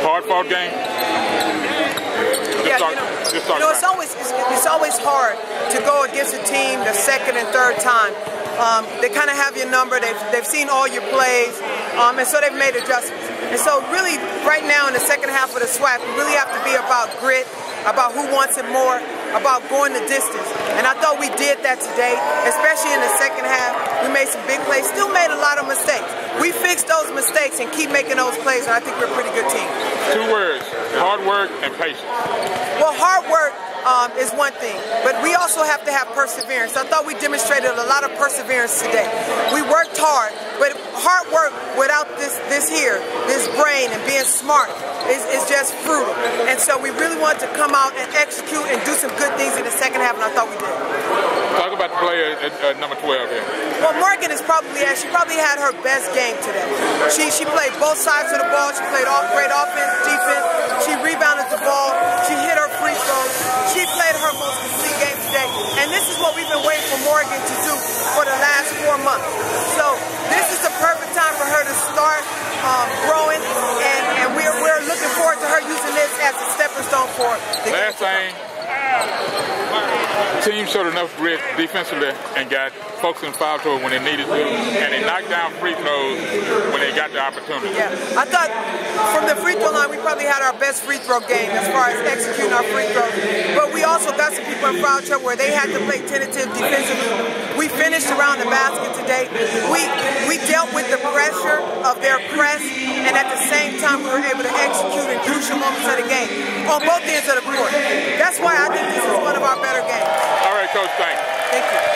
Hard fought game. Yeah, talk, you know, you know it's always it's, it's always hard to go against a team the second and third time. Um, they kind of have your number. They've, they've seen all your plays, um, and so they've made adjustments. And so, really, right now in the second half of the SWAC, we really have to be about grit, about who wants it more, about going the distance. And I thought we did that today, especially in the second half. We made some big plays, still Those mistakes and keep making those plays, and I think we're a pretty good team. Two words: hard work and patience. Well, hard work um, is one thing, but we also have to have perseverance. I thought we demonstrated a lot of perseverance today. We worked hard, but hard work without this this here, this brain and being smart is, is just frugal. And so we really wanted to come out and execute and do some good things in the second half, and I thought we did. Talk about the player at, at number 12 here. Well, Morgan is probably she probably had her best game today. She she played both sides of the ball. She played all great offense, defense. She rebounded the ball. She hit her free throws. She played her most complete game today. And this is what we've been waiting for Morgan to do for the last four months. So this is the perfect time for her to start um, growing, and, and we're we're looking forward to her using this as a stepping stone for the Last thing, team showed enough grit defensively and got folks in foul trouble when they needed to, and they knocked down free throws when they got the opportunity. Yeah, I thought from the free throw line we probably had our best free throw game as far as executing our free throws. But we also got some people in foul trouble where they had to play tentative defensively. We finished around the basket today. We we dealt with the pressure of their press, and at the same time we were able to execute and crucial moments of the game on both ends of the court. That's why I think this is one of our better games. All right, Coach, thanks. Thank you.